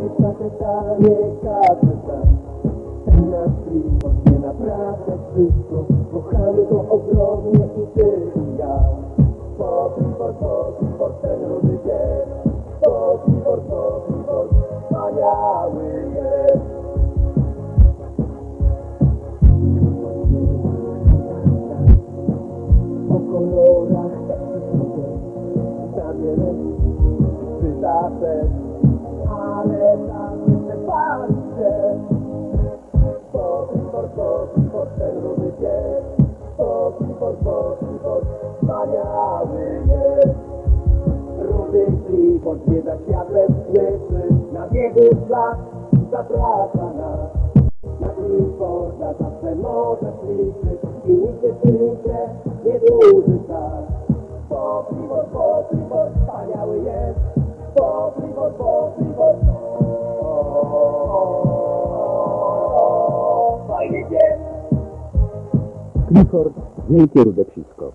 Mieszkacie stanie każdy Ten nasz Clifford wie naprawdę wszystko. Kochamy go ogromnie i ty i ja. Bo Clifford, bo Clifford, ten rudy jest. Po kolorach za wiele wydatek, ale Clifford, ten rudy pies, wspaniały jest. Słyszy, na biegu szlak. Na zawsze i nigdy w nie dłuży czas. Clifford, wielkie rude psisko.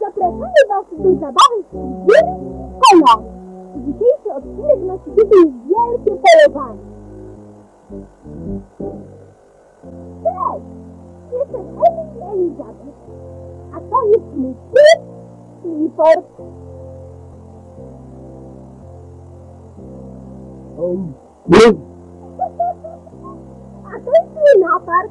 Zapraszamy Was do zabawy Wielki Kolor. Dzisiejszy odcinek nosi tytuł Wielkie Polowanie. Cześć! Jestem Elis Elizabeth. A to jest mój syn Clifford. A to jest mój napart.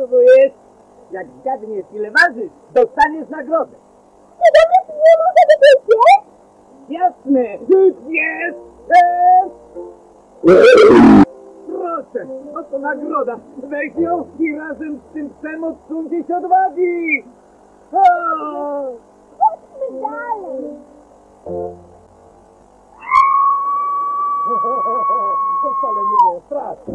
Spróbujesz? Jak zgadniesz ile ważysz, dostaniesz nagrodę. Czy do nas nie może być jest? Jasne! Jest! Proszę, oto nagroda. Weź ją i razem z tym psem odsuńcie się od wagi. O! Chodźmy dalej! To wcale nie było straszne.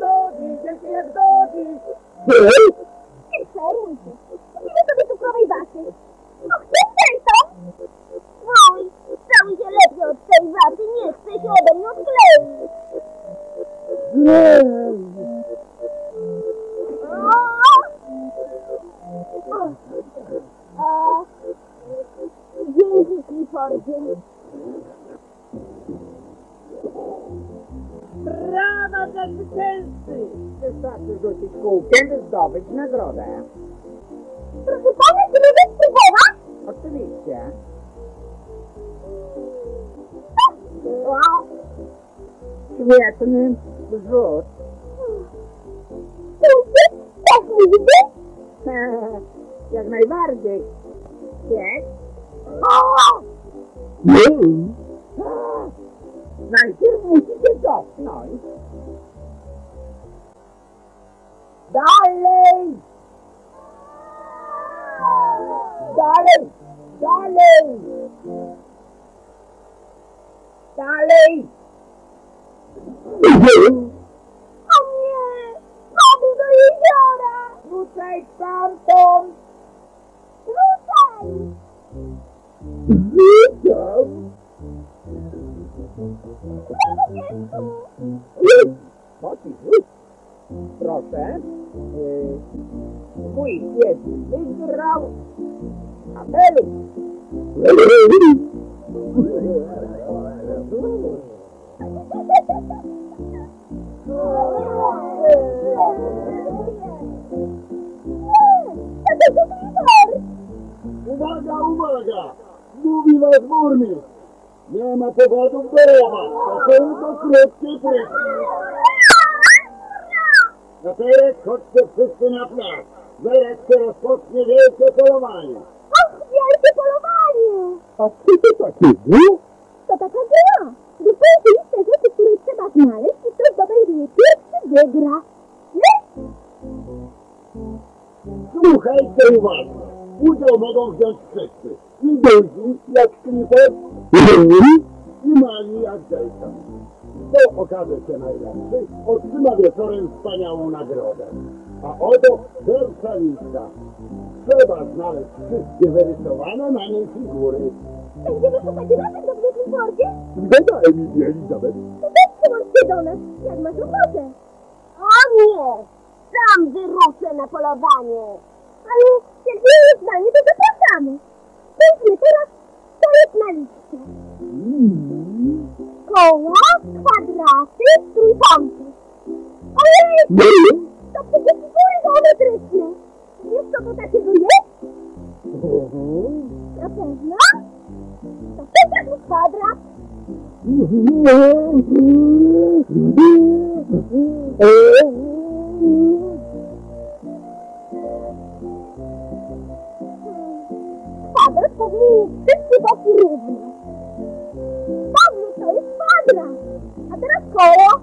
Dogi, wielkie jak dogi. Nie przejmuj się. Musimy sobie cukrowej waty. Och, ty pętą! Oj, cały się lepiej od tej waty. Nie chce się ode mnie odkleić. O! E, Dzięki, Cliffordzie. Dla zwycięzcy! Wystarczy rzucić kółkiem, by zdobyć nagrodę. Proszę pana, czy lubię spróbować? Oczywiście. Wow. Świetny rzut. Tak mówicie? Jak najbardziej. Jest? O! Najpierw musicie cofnąć. Dalej! Dalej! Dalej! Dalej! O nie! Padł do jeziora! Rzucaj stamtąd! Rzucaj! Witam. Chodź, rzuć. Proszę. Mój pies wygrał. Apelu. Uwaga! Uwaga! Mówi was burmistrz! Nie ma powodów do rowa. To tylko krótki prysznic. Na teraz chodźcie wszyscy na plac. Zaraz się rozpocznie wielkie polowanie. Och, wielkie polowanie! A co to takiego? To taka gra. Dostajecie listę rzeczy, które trzeba znaleźć i kto zdobędzie je pierwszy, wygra. Nie? Słuchajcie uważnie. Udział mogą wziąć wszyscy. I duzi jak Clifford, i mali jak Jason. Kto okaże się najlepszy, otrzyma wieczorem wspaniałą nagrodę. A oto pierwsza lista. Trzeba znaleźć wszystkie wyrysowane na niej figury. Będziemy szukać razem do w Cliffordzie? Zgoda, Emilia Elizabeth. To też przyłączcie do nas, jak masz ochotę. O nie! Sam wyruszę na polowanie. Ale jak nie jest zdanie, to zapraszamy. Spójrzmy teraz, co jest na liście. Koła, kwadraty, trójkąty. Ojej, to przecież geometryczne. Wiesz, co to takiego jest? Na pewno? To przecież kwadrat. Kwadrat wszystkie boki to jest kwadrat. A teraz koło.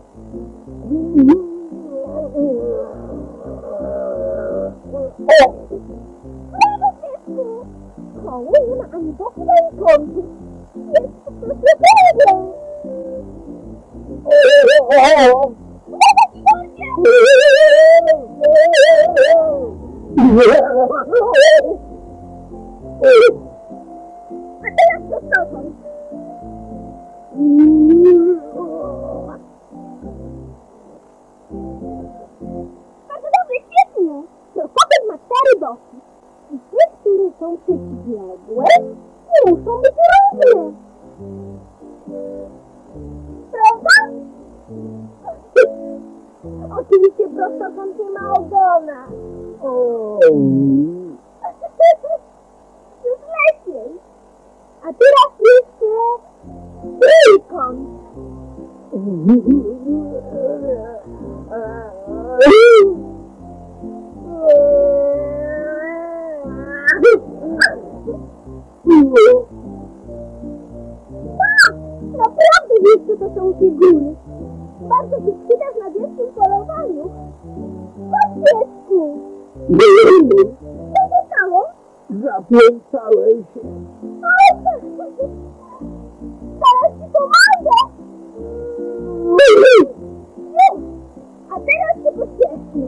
O! Brawo, piesku! Koło nie ma ani boku, ani kątu. Jest po prostu są przeciwległe, nie muszą być równe. Prawda? Oczywiście prostokąt nie ma ogona. Już lepiej. A teraz jeszcze trójkąt. Tak, naprawdę wiesz, co to są figury. Bardzo się przydasz na wielkim polowaniu. Chodź, piesku. Co się stało? Zaplątałem się. Zaraz ci pomogę! Już! A teraz się pośpieszmy.